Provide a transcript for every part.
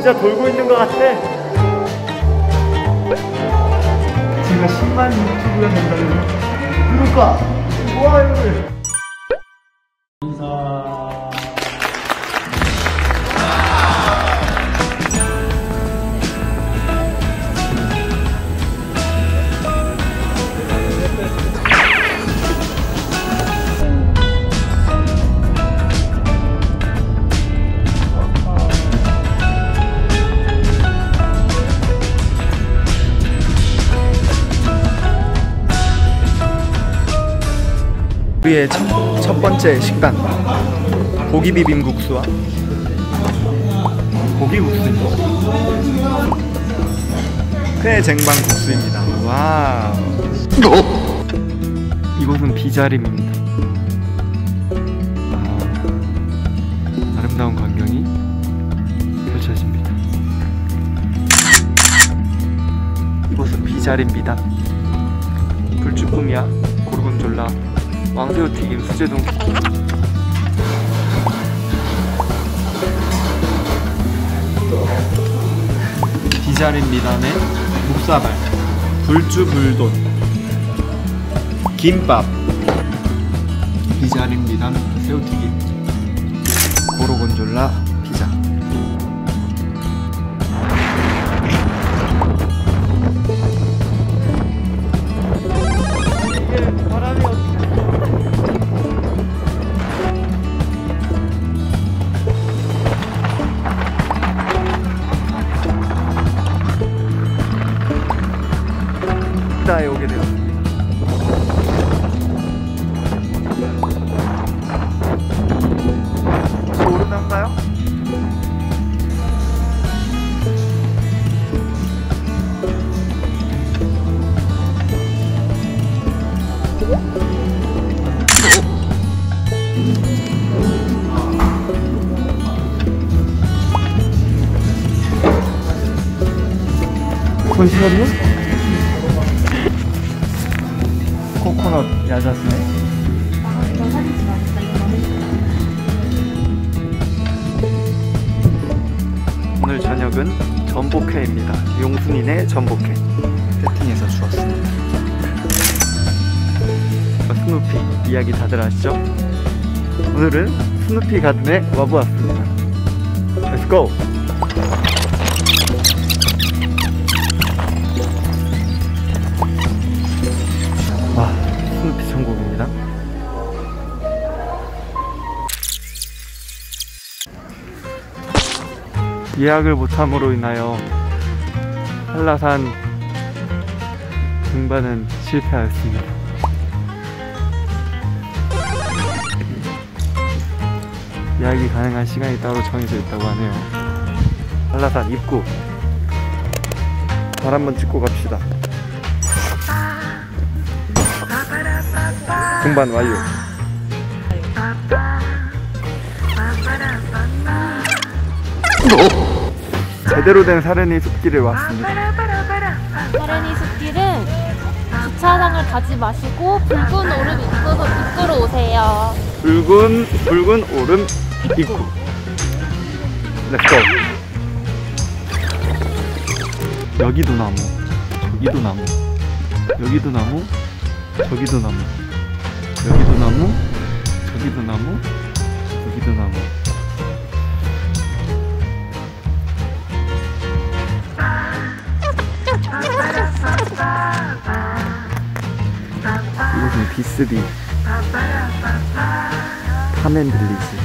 진짜 돌고 있는 것 같아. 제가 10만 유튜브가 된다면 구독과 좋아요를. 인사. 우리의 첫, 첫 번째 식단. 고기 비빔국수와 고기 국수입니다. 회쟁반 국수입니다. 와 이곳은 비자림입니다. 아, 아름다운 광경이 펼쳐집니다. 이곳은 비자림입니다. 불쭈꾸미야 고르곤졸라 왕새우 튀김 수제동. 비자린 미담의 묵사발. 불주불돈. 김밥. 비자린 미담 새우튀김. 고로곤졸라 피자 다에 오게 되었습니다. 혹시 오르나요? 잠시만요. 코코넛 야자스네. 오늘 저녁은 전복회입니다. 용순이네 전복회. 세팅해서 주었습니다. 어, 스누피 이야기 다들 아시죠? 오늘은 스누피 가든에 와보았습니다. Let's go! 예약을 못함으로 인하여 한라산 등반은 실패하였습니다. 예약이 가능한 시간이 따로 정해져 있다고 하네요. 한라산 입구 발 한번 찍고 갑시다. 등반 완료. 제대로 된 사르니 숲길에 왔습니다. 사르니 숲길은 주차장을 가지 마시고 붉은 오름 입구로, 입구로 오세요. 붉은 붉은 오름 입구. Let's go. 여기도 나무, 저기도 나무, 여기도 나무, 저기도 나무, 여기도 나무, 저기도 나무, 여기도 나무. 비스비. 파멘 빌리지.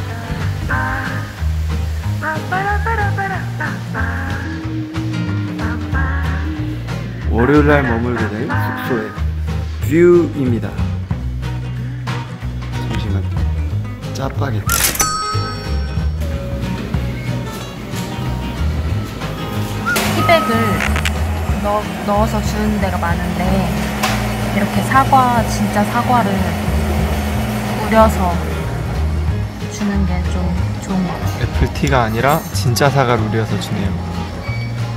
월요일날 머물게 될 숙소의 뷰입니다. 잠시만. 짜파게티. 티백을 넣, 넣어서 주는 데가 많은데 이렇게 사과 진짜 사과를 우려서 주는 게 좀 좋은 것 같아요. 애플티가 아니라 진짜 사과를 우려서 주네요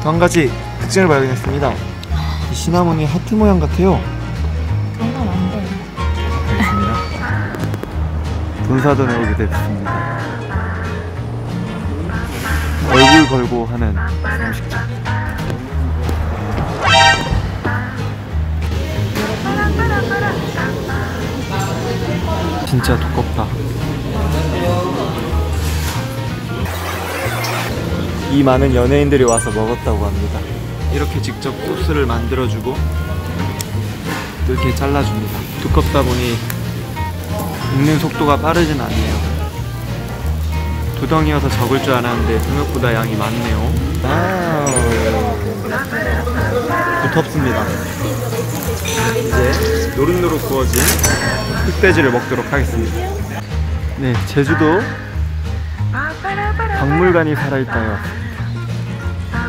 또 한 가지 특징을 발견했습니다 이 시나몬이 하트 모양 같아요 그런 건 안 돼. 알겠습니다. 분사돈에 오게 됐습니다. 얼굴 걸고 하는 음식점. 진짜 두껍다. 이 많은 연예인들이 와서 먹었다고 합니다. 이렇게 직접 소스를 만들어주고 또 이렇게 잘라줍니다. 두껍다 보니 익는 속도가 빠르진 않네요. 두덩이여서 적을 줄 알았는데 생각보다 양이 많네요. Wow. 두텁습니다. 이제 노릇노릇 구워진 흑돼지를 먹도록 하겠습니다. 네, 제주도 박물관이 살아있다요.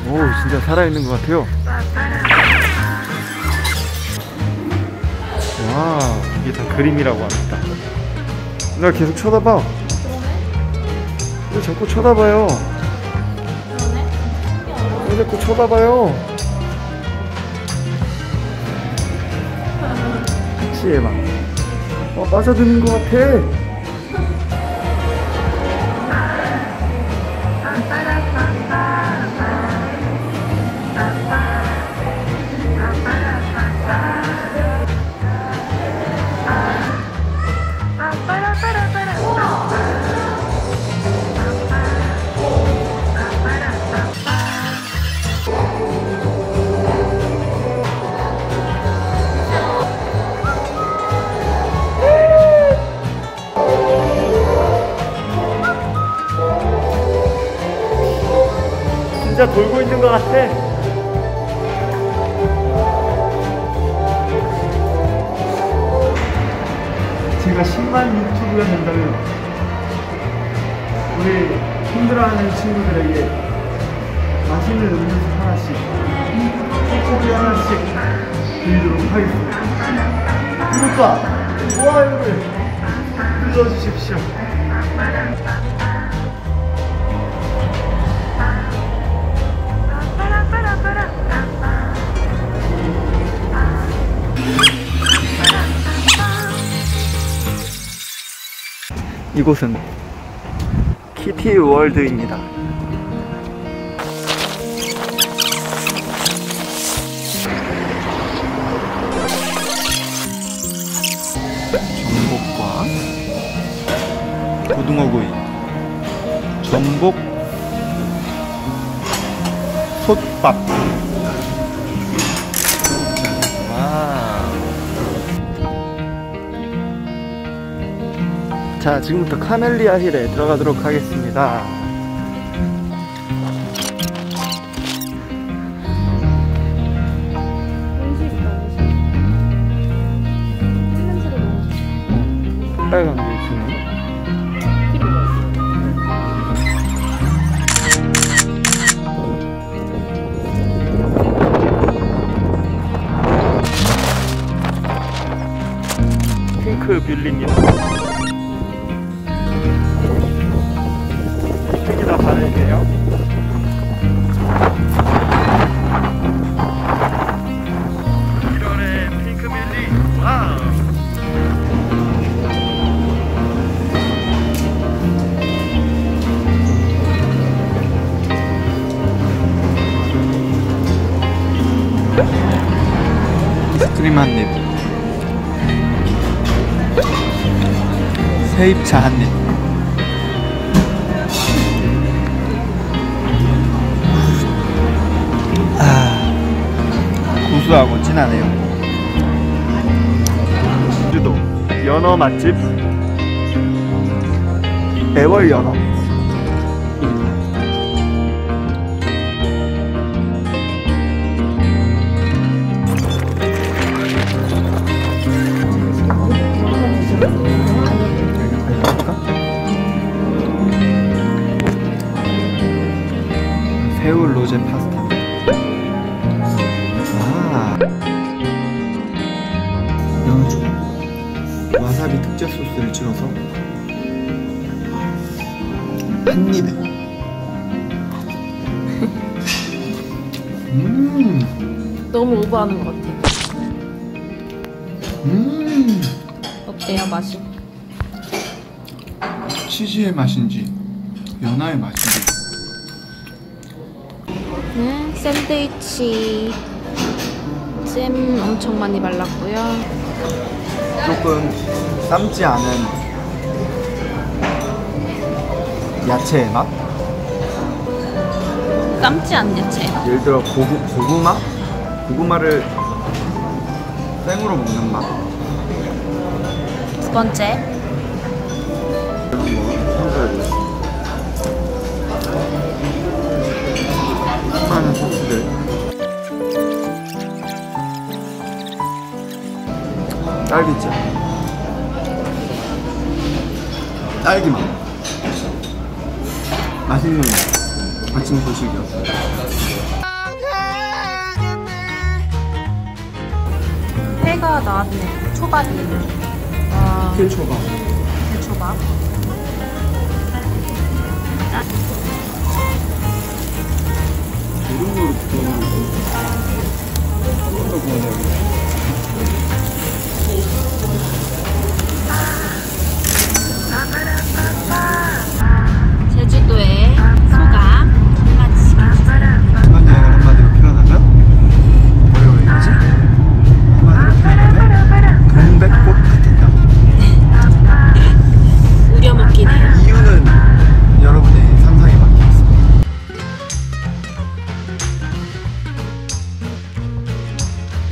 오, 진짜 살아있는 것 같아요. 와, 이게 다 그림이라고 합니다. 나 계속 쳐다봐. 왜 자꾸 쳐다봐요? 왜 자꾸 쳐다봐요? 같이 해봐. 어, 빠져드는 것 같아. 진짜 돌고 있는 것 같아. 제가 10만 유튜브가 된다면 우리 힘들어하는 친구들에게 맛있는 음료수 하나씩 커피 하나씩 드리도록 하겠습니다. 구독과 좋아요를 눌러주십시오. 이곳은 키티 월드입니다. 전복과 고등어구이, 전복 솥밥. 자, 지금부터 카멜리아 힐에 들어가도록 하겠습니다. 빨간 게 주는. 핑크 뷰리입니다. 세입차 한 입. 아, 구수하고 진하네요. 제주도 연어 맛집 애월 연어. 새우 로제 파스타. 와. 연어죽. 와사비 특제 소스를 찍어서 한 입에. 음, 너무 오버하는 것 같아. 음. 어때요, 맛이? 치즈의 맛인지 연어의 맛인지 네, 샌드위치 잼 엄청 많이 발랐고요. 조금 삶지 않은 야채의 맛? 깜지 않은 야채. 예를 들어 고구, 고구마? 고구마를 생으로 먹는 맛 두 번째. 딸기잼. 딸기맛. 맛있는 아침 조식이었어요. 해가 나왔네. 초밥이에요 와. 아. 필초밥. 필초밥? 이런 걸구하는 거구하냐 제주도에